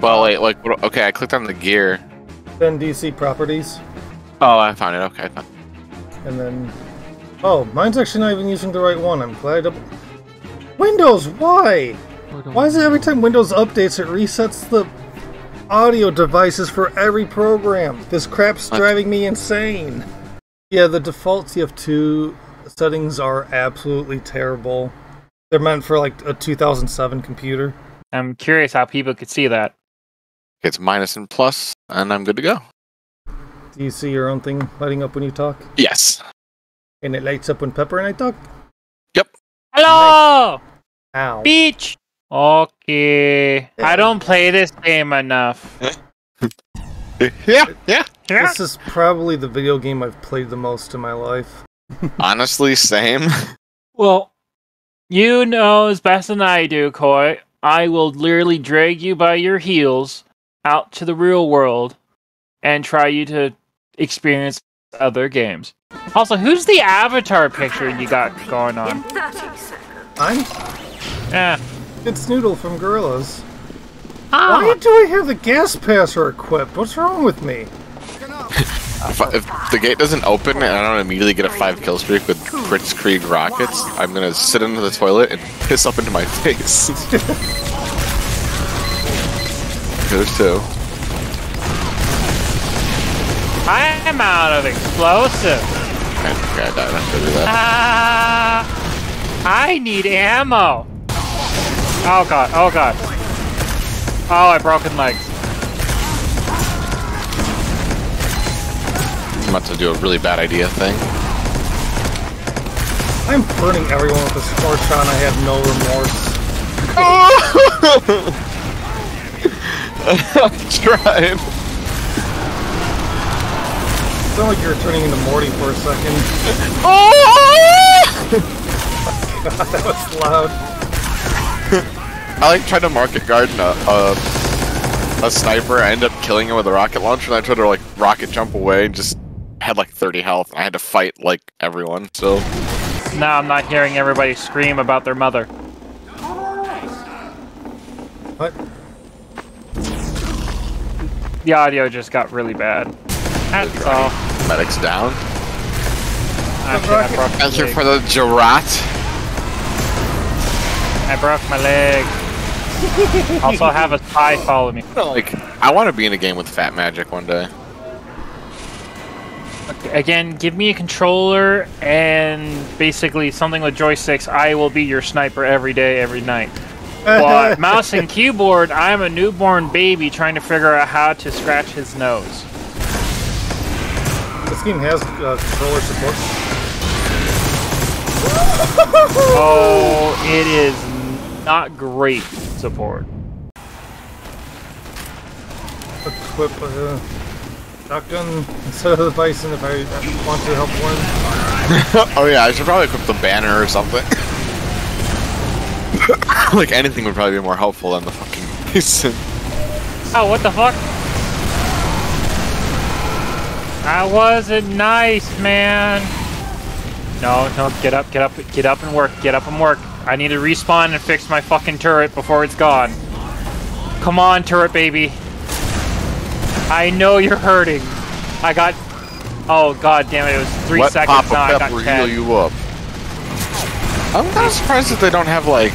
Well, wait, like, what- okay, I clicked on the gear. Then DC properties, Oh, I found it. Okay. and then. Oh, mine's actually not even using the right one. I'm glad. I... Windows, why? Why is it every time Windows updates, it resets the audio devices for every program? This crap's driving me insane. Yeah, the default TF2 settings are absolutely terrible. They're meant for like a 2007 computer. I'm curious how people could see that. It's minus and plus, and I'm good to go. Do you see your own thing lighting up when you talk? Yes. And it lights up when Pepper and I talk? Yep. Hello, Ow. beach. Okay, I don't play this game enough. Yeah, yeah. yeah. This is probably the video game I've played the most in my life. Honestly, same. Well, you know as best as I do, Koi. I will literally drag you by your heels out to the real world and try you to experience other games. Also, who's the avatar picture you got going on? I'm Yeah. it's Noodle from Gorillaz. Ah, Why do I have the gas passer equipped? What's wrong with me? If, I- if the gate doesn't open and I don't immediately get a five kill streak with Prince Creed rockets, I'm gonna sit into the toilet and piss up into my face. There's two. I am out of explosive. Okay, okay, I died. I have to do that. Ah, I need ammo. Oh god, oh god. Oh, I broken legs. I'm about to do a really bad idea thing. I'm burning everyone with this torch on. I have no remorse. I tried. Sound like you're turning into Morty for a second. God, that was loud. I like tried to market garden a, a, a sniper. I ended up killing him with a rocket launcher, and I tried to like rocket jump away and just had like 30 health. And I had to fight like everyone. So Now I'm not hearing everybody scream about their mother. What? The audio just got really bad. That's all. medics down. Ah, Actually, I broke my Thank you leg. for the Jarate. I broke my leg. also have a spy follow me. Like I want to be in a game with Fat Magic one day. Okay, again, give me a controller and basically something with joysticks. I will be your sniper every day, every night. But mouse and keyboard, I'm a newborn baby trying to figure out how to scratch his nose. This game has uh, controller support. Oh, it is not great support. Equip a shotgun instead of the bison if I want to help one. oh yeah, I should probably equip the banner or something. like anything would probably be more helpful than the fucking Mason. Oh, what the fuck? That wasn't nice, man. No, no, get up, get up, get up and work, get up and work. I need to respawn and fix my fucking turret before it's gone. Come on, turret baby. I know you're hurting. I got. Oh god damn it! It was three Let seconds now. I got Pepper heal you up. I'm kind of surprised that they don't have like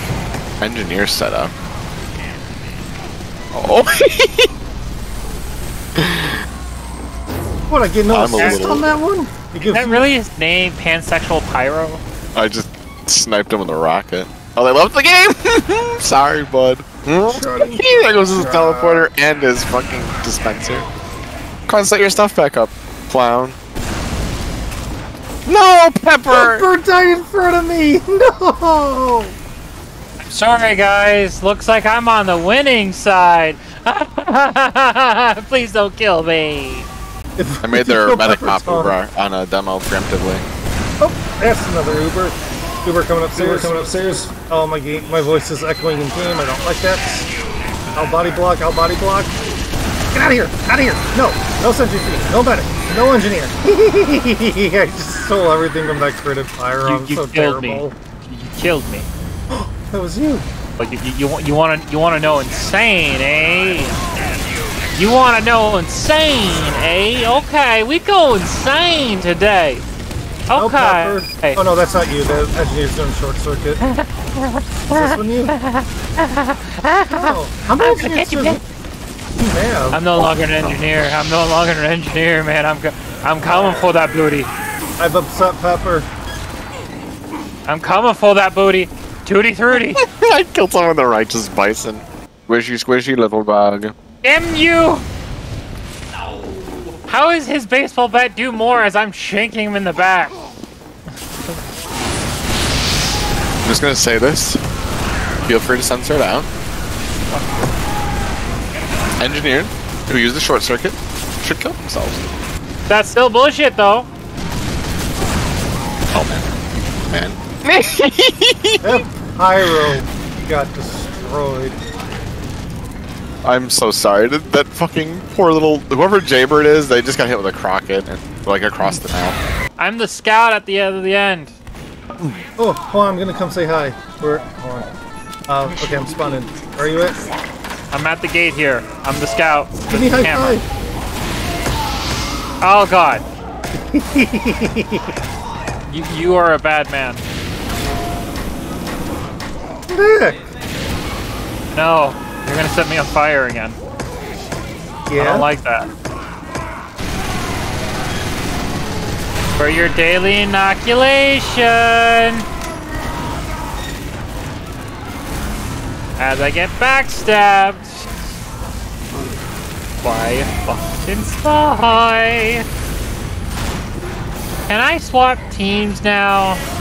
engineer setup. Oh, What, I get no I'm assist little- on that one? It Is gives that really his name? Pansexual Pyro? I just sniped him with a rocket. Oh, they love the game. Sorry, bud. Shutting- there goes his teleporter and his fucking dispenser. Come on, set your stuff back up, clown. No, Pepper. Pepper died in front of me! No! Sorry, guys. Looks like I'm on the winning side. Please don't kill me. I made their medic pop Uber on a demo preemptively. Oh, that's another Uber. Uber coming upstairs. Uber coming upstairs. Oh, my game, my voice is echoing in game. I don't like that. I'll body block. I'll body block. Get out of here! Out of here! No, no sentry feed. No medic. No engineer. I just stole everything from that critted fire. You, I'm you so killed terrible. me. You killed me. That was you. But you, you, you, want- you want to you want to know insane, eh? You want to know insane, eh? Okay, we go insane today. Okay. Hey, Oh no, that's not you. The engineer's doing short circuit. Is this one you? Oh, how many engineers have? I'm no longer an engineer. I'm no longer an engineer, man. I'm I'm coming for that booty. I've upset Pepper. I'm coming for that booty. Tootie Thruity. I killed someone with a righteous bison. Squishy, squishy little bug. Damn you! How is his baseball bat do more as I'm shanking him in the back? I'm just gonna say this. Feel free to censor it out. Engineer who use the short circuit should kill themselves. That's still bullshit, though. Oh man. Man. That pyro got destroyed. I'm so sorry. That, that fucking poor little whoever Jaybird is, they just got hit with a crocket and like across the map. I'm the scout at the end of the end. Oh, hold on, I'm gonna come say hi. Where? Hold on. Uh, okay, I'm spawning. Are you at? I'm at the gate here. I'm the scout. Give with me the high camera. five. Oh god. you, you are a bad man. Nick. No, you're gonna set me on fire again. Yeah? I don't like that. For your daily inoculation. As I get backstabbed by a fucking spy. Can I swap teams now?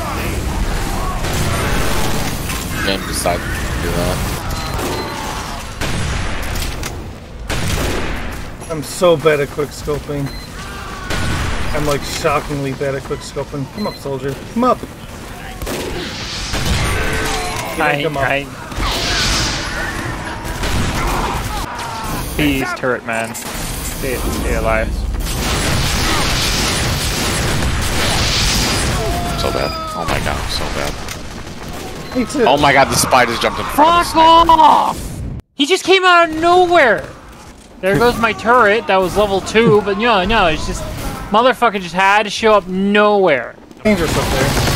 Game decided to do that. I'm so bad at quick scoping. I'm like shockingly bad at quick scoping. Come up, soldier. Come up. I, come up. I... Please, turret man. Stay, stay alive. So bad. Oh my god, so bad. Me too. Oh my god, the spiders jumped in front of Fuck off! He just came out of nowhere! There goes my turret, that was level 2, but no, no, it's just... Motherfucker just had to show up nowhere. Dangerous up there.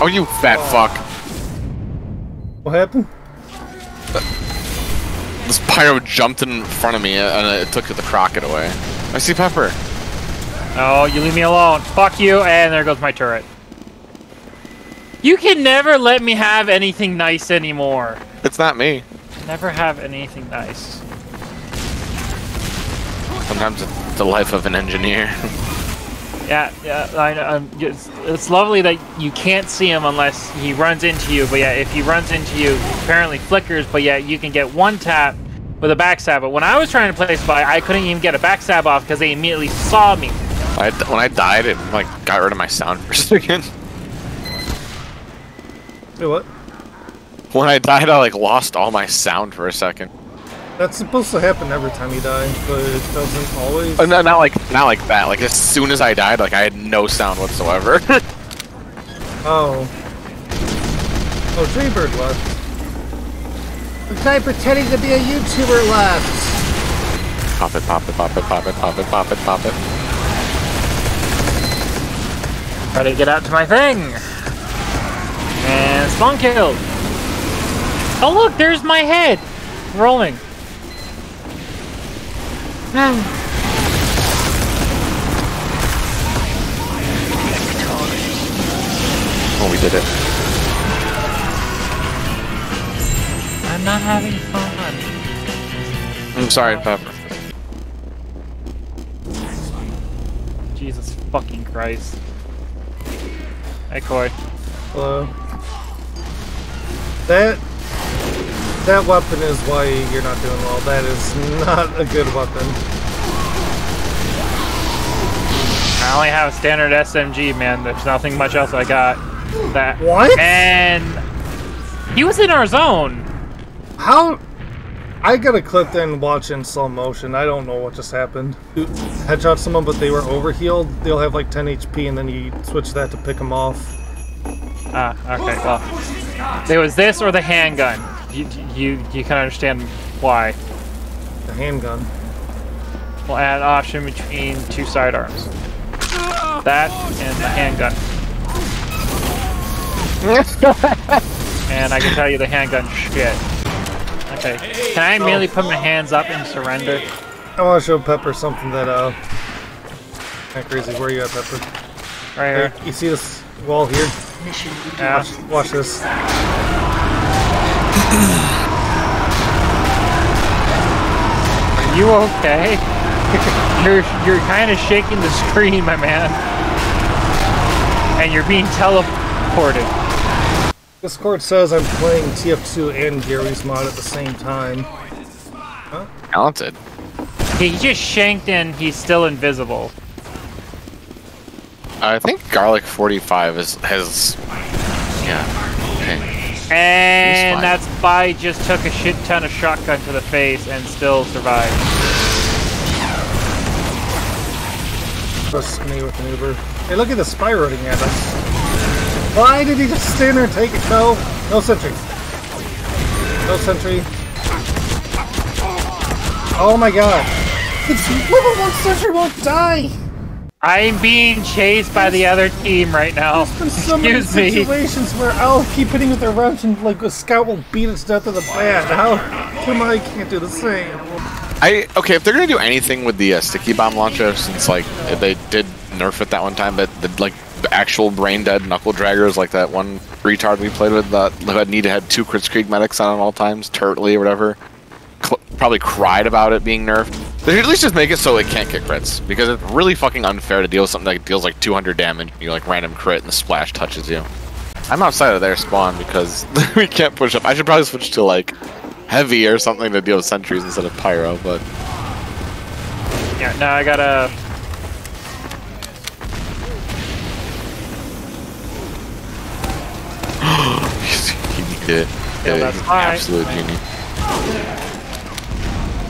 Oh, you fat oh. fuck. What happened? This pyro jumped in front of me and it took the crocket away. I see Pepper. Oh, you leave me alone. Fuck you, and there goes my turret. You can never let me have anything nice anymore. It's not me. Never have anything nice. Sometimes it's the life of an engineer. Yeah, yeah, I know. um, It's, it's lovely that you can't see him unless he runs into you. But yeah, if he runs into you, apparently flickers. But yeah, you can get one tap with a backstab. But when I was trying to play Spy, I couldn't even get a backstab off because they immediately saw me. I, when I died, it like got rid of my sound for a second. Wait, what? When I died, I like lost all my sound for a second. That's supposed to happen every time you die, but it doesn't always. Uh, no, not like not like that. Like as soon as I died, like I had no sound whatsoever. Oh. Oh, Jaybird left. The guy pretending to be a YouTuber left. pop it, pop it, pop it, pop it, pop it, pop it, pop it. Try to get out to my thing. And spawn killed. Oh look, there's my head. Rolling. Oh, we did it. Not having fun. I'm sorry, Pepper. Jesus fucking Christ. Hey, Koi. Hello. That that weapon is why you're not doing well. That is not a good weapon. I only have a standard SMG, man. There's nothing much else I got. That What? And he was in our zone. How? I got a clip and watch in watching slow motion. I don't know what just happened. Headshot someone, but they were overhealed. They'll have like 10 HP, and then you switch that to pick them off. Ah, okay. Well, there was this or the handgun. You you you can understand why. The handgun. We'll add option between two sidearms. That and the handgun. and I can tell you the handgun shit. Okay. Can I immediately put my hands up and surrender? I want to show Pepper something that, uh... Kind of crazy. Where are you at, Pepper? Right here. Hey, you see this wall here? Yeah. Watch, watch this. Are you okay? you're you're kind of shaking the screen, my man. And you're being teleported. Discord says I'm playing TF2 and Garry's mod at the same time. Huh? Talented. He just shanked and he's still invisible. I think garlic 45 is has. Yeah. Okay. And fine. that's by just took a shit ton of shotgun to the face and still survived. Trust me with an Uber. Hey, look at the spy running at us. Why did he just stand there and take it? No, no sentry. No sentry. Oh my god. It's level one sentry won't die. I'm being chased by the other team right now. There's so many Excuse me. situations where I'll keep hitting with a wrench and like a scout will beat its death to the bat. How come I can't do the same? I okay if they're gonna do anything with the uh, sticky bomb launcher, since like they did nerf it that one time, but the, like the actual brain dead knuckle draggers, like that one retard we played with that who had needed had two Kritzkrieg medics on at all times, Turtley or whatever, cl- probably cried about it being nerfed. They should at least just make it so it can't get crits because it's really fucking unfair to deal with something that deals like 200 damage. You like random crit and the splash touches you. I'm outside of their spawn because we can't push up. I should probably switch to like heavy or something to deal with sentries instead of pyro, but Yeah, now I gotta. he it. Yeah, that's absolute genie.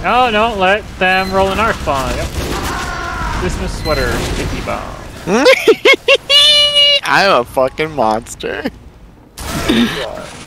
Oh no, let them roll in our spawn. Yep. Christmas sweater, sticky bomb. I'm a fucking monster.